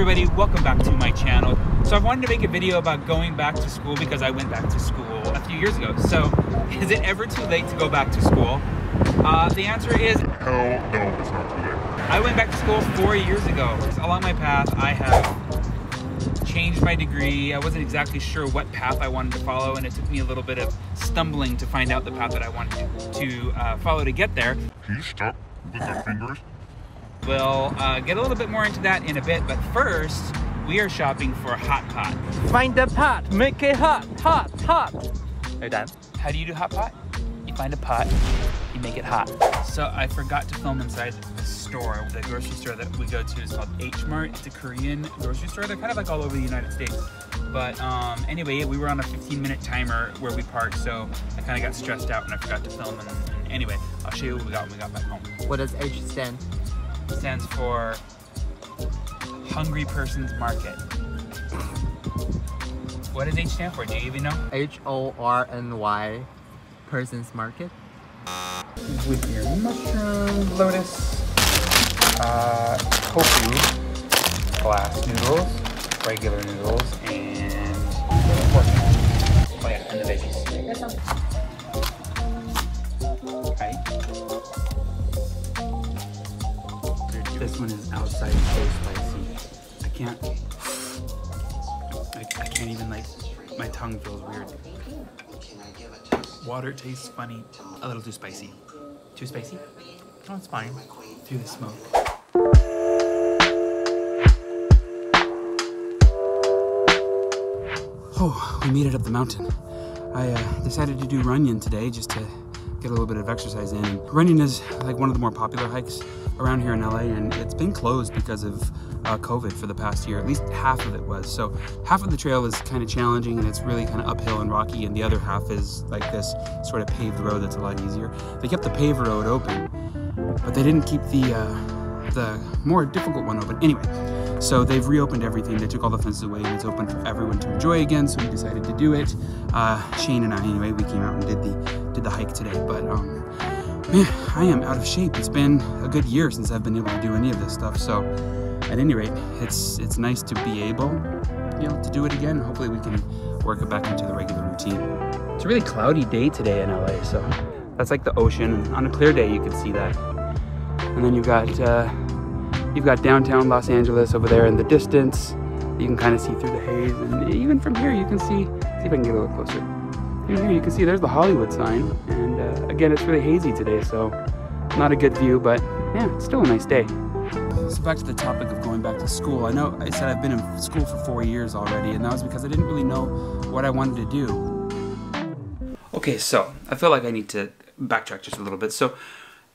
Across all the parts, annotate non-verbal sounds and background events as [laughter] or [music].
everybody, welcome back to my channel. So I wanted to make a video about going back to school because I went back to school a few years ago. So [laughs] is it ever too late to go back to school? Uh, the answer is Hell no, it's not too late. I went back to school four years ago. Along my path, I have changed my degree. I wasn't exactly sure what path I wanted to follow, and it took me a little bit of stumbling to find out the path that I wanted to, to uh, follow to get there. Can you stop with your fingers? We'll uh, get a little bit more into that in a bit, but first, we are shopping for hot pot. Find the pot, make it hot, hot, hot. Are you done? How do you do hot pot? You find a pot, you make it hot. So I forgot to film inside the store. The grocery store that we go to is called H Mart. It's a Korean grocery store. They're kind of like all over the United States. But um, anyway, we were on a 15 minute timer where we parked, so I kind of got stressed out and I forgot to film. And, and anyway, I'll show you what we got when we got back home. What does H stand? Stands for Hungry Person's Market. What does H stand for? Do you even know? H O R N Y, person's market. With your mushroom, lotus, uh, tofu, glass noodles, regular noodles, and I, I can't even like. My tongue feels weird. Water tastes funny. A little too spicy. Too spicy? No, it's fine. Through the smoke. Oh, we made it up the mountain. I uh, decided to do Runyon today just to get a little bit of exercise in. Runyon is like one of the more popular hikes around here in LA, and it's been closed because of uh, COVID for the past year. At least half of it was. So half of the trail is kind of challenging and it's really kind of uphill and rocky, and the other half is like this sort of paved road that's a lot easier. They kept the paved road open, but they didn't keep the uh, the more difficult one open. Anyway, so they've reopened everything. They took all the fences away, and it's open for everyone to enjoy again. So we decided to do it. Uh, Shane and I, anyway, we came out and did the did the hike today. But um, man, I am out of shape. It's been a good year since I've been able to do any of this stuff. So at any rate, it's it's nice to be able, you know, to do it again. Hopefully, we can work it back into the regular routine. It's a really cloudy day today in LA, so that's like the ocean. On a clear day, you can see that. And then you've got uh, you've got downtown Los Angeles over there in the distance. You can kind of see through the haze, and even from here, you can see. See if I can get a little closer. Even here, you can see there's the Hollywood sign, and uh, again, it's really hazy today, so not a good view, but yeah, it's still a nice day. So back to the topic of going back to school. I know I said I've been in school for four years already, and that was because I didn't really know what I wanted to do. Okay, so I feel like I need to backtrack just a little bit. So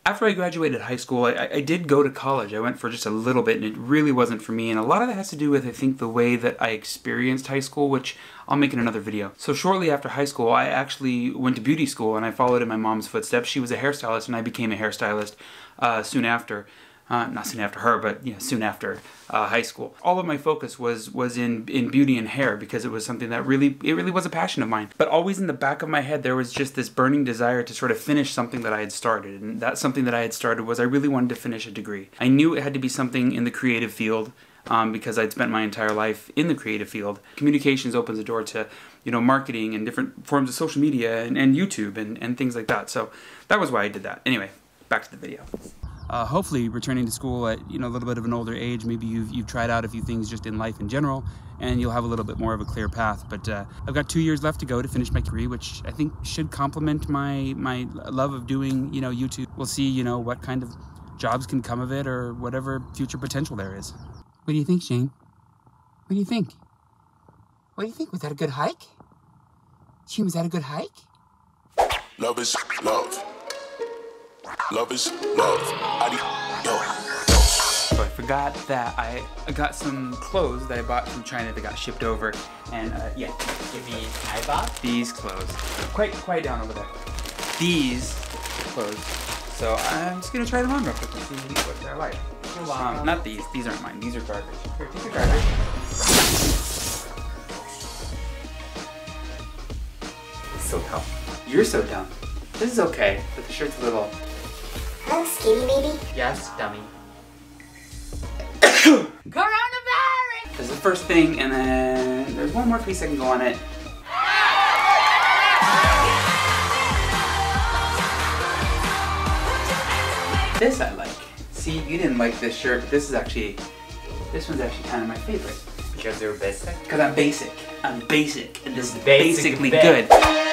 after I graduated high school, I, I did go to college. I went for just a little bit, and it really wasn't for me. And a lot of that has to do with, I think, the way that I experienced high school, which I'll make in another video. So shortly after high school, I actually went to beauty school, and I followed in my mom's footsteps. She was a hairstylist, and I became a hairstylist uh, soon after. Uh, not soon after her, but you know, soon after uh, high school. All of my focus was was in in beauty and hair because it was something that really it really was a passion of mine. But always in the back of my head, there was just this burning desire to sort of finish something that I had started, and that something that I had started was I really wanted to finish a degree. I knew it had to be something in the creative field. Um, because I'd spent my entire life in the creative field. Communications opens the door to, you know, marketing and different forms of social media and, and YouTube and, and things like that. So that was why I did that. Anyway, back to the video uh, hopefully returning to school at you know a little bit of an older age. Maybe you've, you've tried out a few things just in life in general and you'll have a little bit more of a clear path. But uh, i've got two years left to go to finish my degree which i think should complement my my love of doing you know youtube. We'll see you know what kind of jobs can come of it or whatever future potential there is. What do you think shane? What do you think? What do you think? Was that a good hike? Shane was that a good hike? Love is love. Love is love. Adi- So I forgot that I I got some clothes that I bought from China that got shipped over, and uh, yeah, give me I bought these clothes. Quite quiet down over there. These clothes. So I'm just gonna try them on real quick and see what they're like. Um, not these. These aren't mine. These are garbage. Here, these are garbage. So dumb. You're so dumb. This is okay, but the shirt's a little. Oh, skinny baby. Yes, dummy. [coughs] Coronavirus! This is the first thing, and then there's one more piece I can go on it. This I like. See, you didn't like this shirt, but this is actually, this one's actually kind of my favorite. Because they're basic. Because I'm basic. I'm basic, and this is Basic basically bet. good.